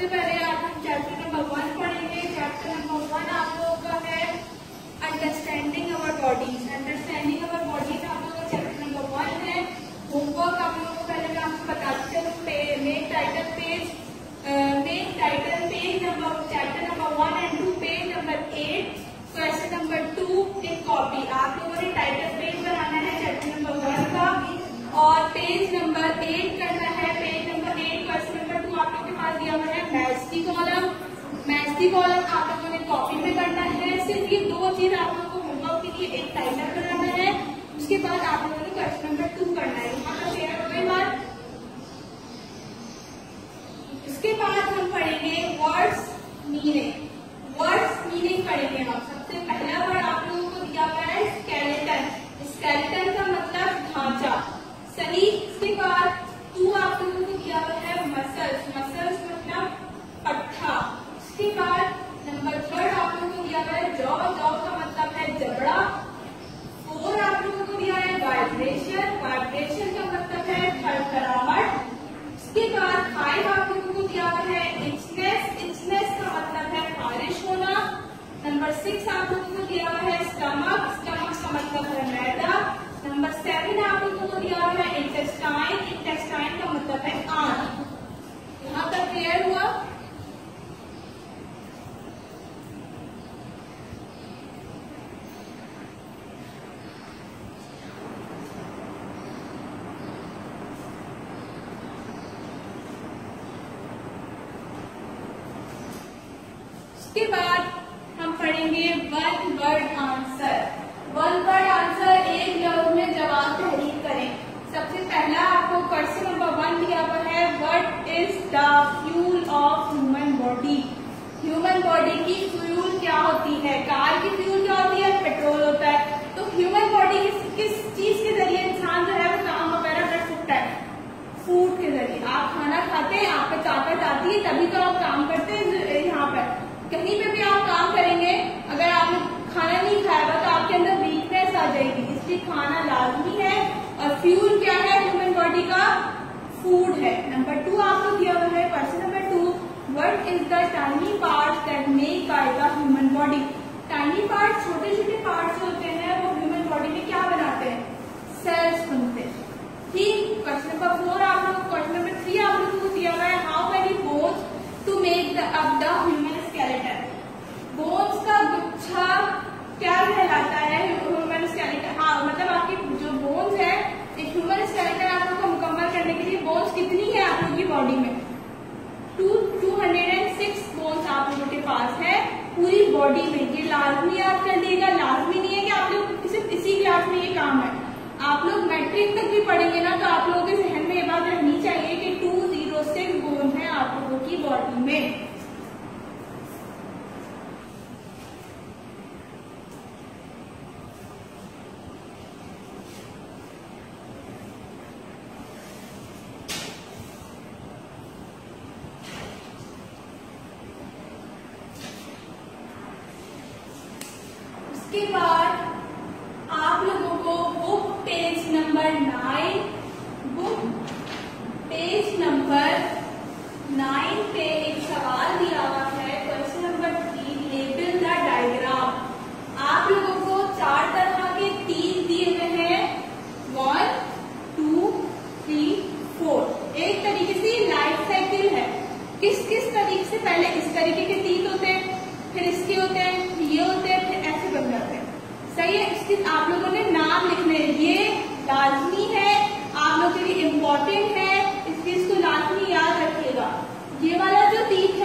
सबसे पहले आप हम चैप्टर नंबर वन पढ़ेंगे चैप्टर नंबर वन आप लोगों का है understanding our bodies understanding our bodies आप लोगों का चैप्टर नंबर वन है होमवर्क आप लोगों को पहले मैं आपको बताती चलूँ main title page main title page number chapter number one and two page number eight question number two एक कॉपी आप लोगों ने टाइटल पेज बनाना है चैप्टर नंबर वन का और पेज नंबर एट करना है page number eight question number two आप लोगों के पास दिया की कॉलम मैथ्स की कॉलम आप लोगों ने कॉपी में करना है। सिर्फ़ ये दो चीज़ आप लोगों को होमवर्क के लिए एक टाइटल बनाना है। उसके बाद आप लोगों ने क्वेश्चन नंबर टू करना है। यहाँ पर शेयर हो गई बात इसके बाद हम पढ़ेंगे वर्ड्स मीनिंग वर्ड्स मीनिंग पढ़ेंगे हम सबसे पहला वर्ड आप लोगों को दिया हुआ है स्केलेटन स्केलेटन का मतलब ढांचा सही इसके बाद टू आप लोगों को दिया हुआ है मसल्स मसल्स मतलब पट्टा इसके बाद नंबर थर्ड आप लोगों को दिया हुआ है जॉ जॉ का मतलब है जबड़ा फोर आप लोगों को दिया है वाइब्रेशन वाइब्रेशन का मतलब है खड़खड़ाहट इसके बाद फाइव आप लोगों को दिया हुआ है इचनेस इचनेस का मतलब है खारिश होना नंबर सिक्स आप लोगों को दिया हुआ है स्टमक स्टमक का मतलब है मैदा। नंबर सेवन आप लोगों को दिया हुआ है इंटेस्टाइन इंटेस्टाइन का मतलब है आंत यहाँ तक क्लियर हुआ उसके बाद पढ़ेंगे one word answer one word answer एक लफ्ज में जवाब तहरीर करें। सबसे पहला आपको क्वेश्चन नंबर वन दिया हुआ है what is the fuel of human body human body की फ्यूल क्या होती है? कार की फ्यूल क्या होती है? पेट्रोल होता है। तो ह्यूमन बॉडी किस चीज़ के ज़रिए इंसान जो है वो काम वगैरह कर सकता है? फ़ूड के ज़रिए। आप खाना खाते हैं, आप पे ताकत आती है, तभी तो आप काम करते हैं यहाँ पर। कहीं पे भी आप काम खाना नहीं खाया तो आपके अंदर वीकनेस आ जाएगी। इसलिए खाना लाजमी है और फ्यूल क्या है? ह्यूमन बॉडी का फ़ूड है। नंबर टू आपको दिया हुआ है question number two what is the tiny part that make by the human body tiny part छोटे छोटे पार्ट होते हैं, वो ह्यूमन बॉडी में क्या बनाते हैं? सेल्स बनते हैं। ठीक? क्वेश्चन नंबर फोर आप लोग क्वेश्चन नंबर थ्री आप लोगों को दिया हुआ है how many bones to make the up the human skeleton bones का गुच्छा क्या कहलाता है ह्यूमन स्केलेटन हाँ मतलब आपकी जो बोन्स है एक ह्यूमन स्केलेटन आप लोग को मुकम्मल करने के लिए बोन्स कितनी है आप लोगों की बॉडी में। Two two hundred and six bones आप लोगों के पास है, पूरी बॉडी में। ये लाजमी आप कर दिएगा लाजमी नहीं है कि आप लोग सिर्फ़ इसी क्लास में ये काम है। आप लोग मैट्रिक तक भी पढ़ेंगे ना तो आप लोगों के जहन में ये बात रहनी चाहिए कि टू ज़ीरो सिक्स बोन है आप लोगों की बॉडी में। उसके बाद आप लोगों को book page number nine book page number nine पे एक सवाल दिया हुआ है। Question number three label the diagram आप लोगों को चार तरह के तीन दिए हुए हैं वन टू थ्री फोर एक तरीके से लाइफ साइकिल है किस किस तरीके से पहले इस तरीके के तीन होते हैं फिर इसके होते हैं ये होते हैं फिर ऐसे बन जाते हैं है इसके आप लोगों ने नाम लिखने ये लाजमी है, आप लोगों के लिए इम्पोर्टेंट है इसलिए इसको लाजमी याद रखिएगा। ये वाला जो तीत